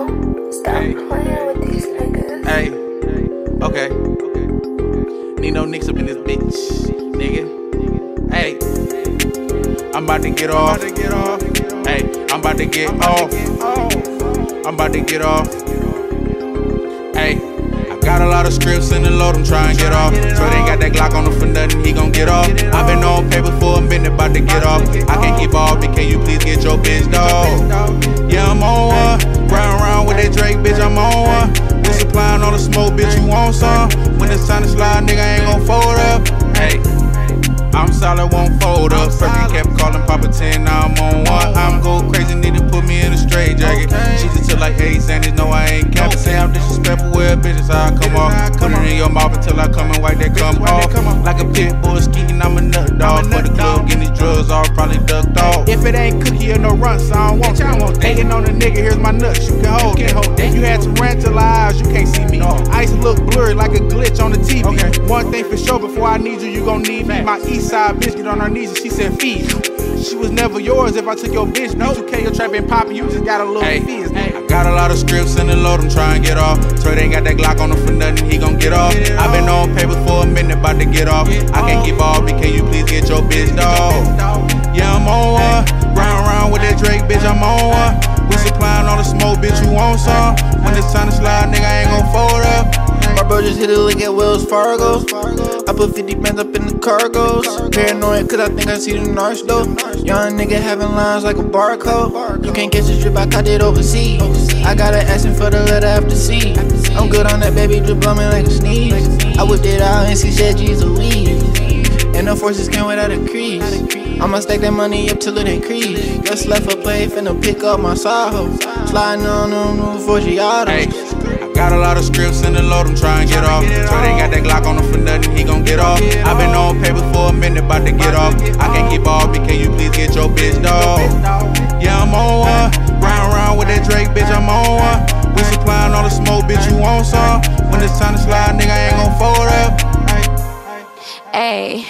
Bro, stop Hey. playing with these niggas. Hey, okay. Nino Nix up in this bitch, nigga. Hey, I'm about to get off. Hey, I'm about to get off. I'm about to get off. Hey, I got a lot of scripts in the load, I'm trying to get off. So they got that Glock on him for nothing, he gon' get off. i been on paper for a minute, about to get off. I can't keep off, can you please get your bitch dog? It's time to slide, nigga, I ain't gon' fold up. Hey, I'm solid, won't fold up. Perky kept calling Papa 10, now I'm on one. I'm go crazy, need to put me in a straight jacket. She just took like eight Sanders, no, I ain't capping. Say I'm disrespectful with bitches, how I come off. Put it in your mouth until I come and wipe that cum off. Like a pit bull skeeting, I'm a nut dog. For the club, getting these drugs off, probably ducked off. If it ain't cookie or no runts, I don't want that. Hating on a nigga, here's my nuts, you can hold that. You had tarantula eyes, you can't see me. Ice look blurry like a glitch on the TV. Okay. One thing for sure, before I need you, you gon' need me. My east side bitch get on her knees and she said feed. She was never yours if I took your bitch. No, you K, your trap and poppin', you just got a little hey, fizz. I got a lot of scripts in the load, I'm trying to get off. So they ain't got that Glock on him for nothing, he gon' get off. i been on paper for a minute, about to get off. I can't keep off, can you please get your bitch dog? Yeah, I'm on one. Round round with that Drake, bitch, I'm on one. We supplying all the smoke, bitch, you want some? When it's time to slide, nigga, just hit a lick at Wells Fargo. I put 50 bands up in the cargos. Paranoid cause I think I see the narcs though. Young nigga having lines like a barcode. You can't catch a drip, I caught it overseas. I got an asking for the letter after C. I'm good on that baby drip me like a sneeze. I whipped it out and she said G's a weed. And the forces came without a crease. I'ma stack that money up till it increase. Just left a play, finna pick up my side hoe. Sliding on them new Forgiatos. Got a lot of scripts in the load, I'm trying to get off. So they got that Glock on him for nothing, he gon' get off. i been on paper for a minute, about to get off. I can't keep off, can you please get your bitch dog? Yeah, I'm on one. Round round with that Drake, bitch, I'm on one. We supplying all the smoke, bitch, you want some? When it's time to slide, nigga, I ain't gon' fold up. Ayy.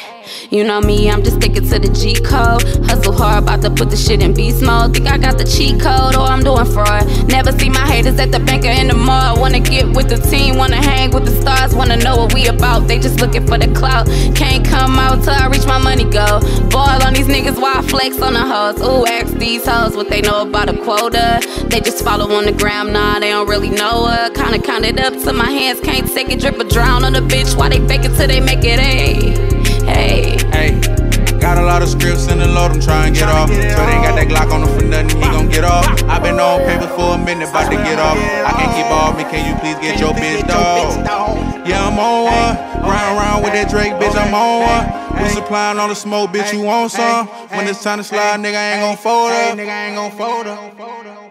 You know me, I'm just sticking to the G code. Hustle hard, about to put the shit in beast mode. Think I got the cheat code, or I'm doing fraud. Never see my haters at the bank or in the mall. Wanna get with the team, wanna hang with the stars, wanna know what we about. They just looking for the clout. Can't come out till I reach my money goal. Ball on these niggas while I flex on the hoes. Ooh, ask these hoes what they know about a quota. They just follow on the gram, nah, they don't really know her. Kinda count it up to my hands, can't take it, drip or drown on the bitch. Why they fake it till they make it, ayy. Hey. Hey, got a lot of scripts in the load, I'm trying to get off. So they ain't got that Glock on him for nothing, he gon' get off. i been on paper for a minute, about to get off. I can't keep off me, can you please get your bitch dog? Yeah, I'm on one. Round round with that Drake, bitch, I'm on one. We supplying all the smoke, bitch, you want some? When it's time to slide, nigga, I ain't gon' fold up. Nigga, I ain't gon' fold up.